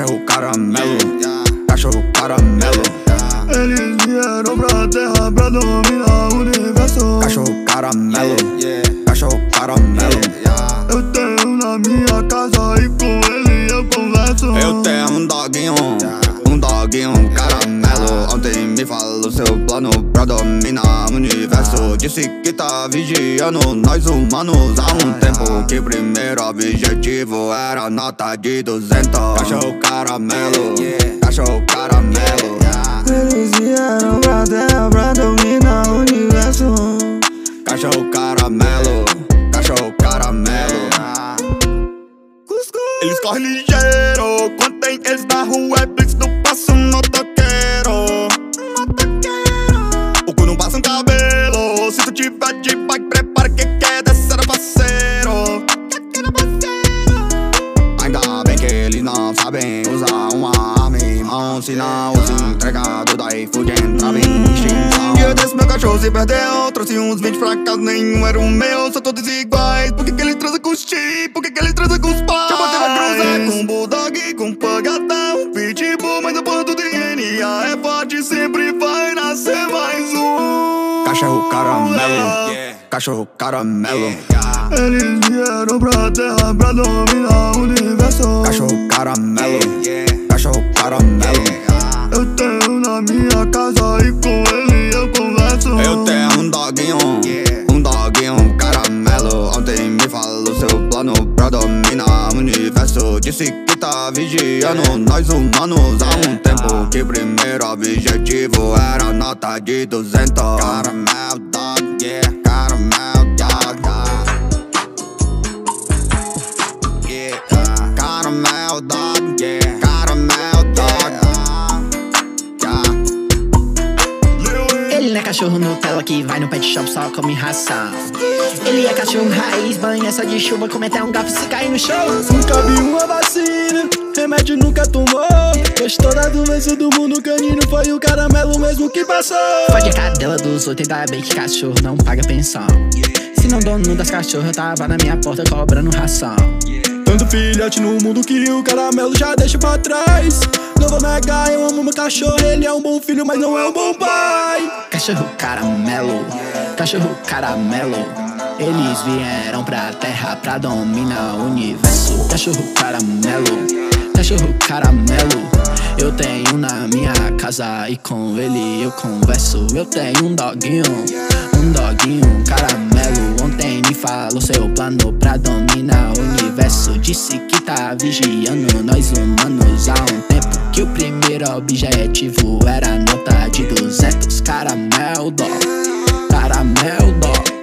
Cachorro caramelo, cachorro caramelo. Eles vieram pra terra pra dominar o universo. Cachorro caramelo, cachorro caramelo. Eu tenho na minha casa e com ele eu converso. Eu tenho um doguinho, um doguinho caramelo. Ontem me falou seu plano pra dominar o universo. Disse que tá vigiando nós humanos há um tempo. Que primeiro objetivo era nota de 200. Cachorro caramelo, cachorro caramelo. Eles vieram pra terra pra dominar o universo. Cachorro caramelo, cachorro caramelo. Eles correm ligeiro, quando tem eles na rua é sabem usar uma arma em mão Senão os entregados da iFood entravam em extinção Dia desse meu cachorro se perdeu, trouxe uns 20 pra casa, nenhum era o meu, são todos iguais. Por que, que ele transa com os chi? Por que, que ele transa com os pais? Já botei na cruzar com bulldog, com um pitbull, mas a porra do DNA é forte, sempre vai nascer mais um. Cachorro caramelo, cachorro caramelo Eles vieram pra terra pra dominar o universo. Cachorro caramelo, cachorro caramelo. Eu tenho na minha casa e com ele eu converso. Eu tenho um doguinho, um doguinho caramelo. Ontem me falou seu plano pra dominar o universo. Disse que tá vigiando nós humanos. Há um tempo Que primeiro objetivo era nota de 200 Caramel cachorro Nutella que vai no pet shop só come ração. Ele é cachorro raiz, banha só de chuva, come até um garfo se cair no chão. Nunca vi uma vacina, remédio nunca tomou. Gostou da doença do mundo canino, foi o caramelo mesmo que passou. Fode a cadela dos outros, ainda bem que cachorro não paga pensão. Se não dono das cachorras, tava na minha porta cobrando ração. Tanto filhote no mundo que o caramelo já deixa pra trás. Não vou negar, eu amo meu cachorro, ele é um bom filho, mas não é um bom pai. Cachorro caramelo, cachorro caramelo. Eles vieram pra terra pra dominar o universo. Cachorro caramelo, cachorro caramelo. Eu tenho na minha casa e com ele eu converso. Eu tenho um doguinho, um doguinho caramelo. Ontem me falou seu plano pra dominar o universo. Disse que tá vigiando nós humanos há um tempo. Que o primeiro objetivo era nota de 200 caramel dó, caramel dó. Caramel dó, caramel dó.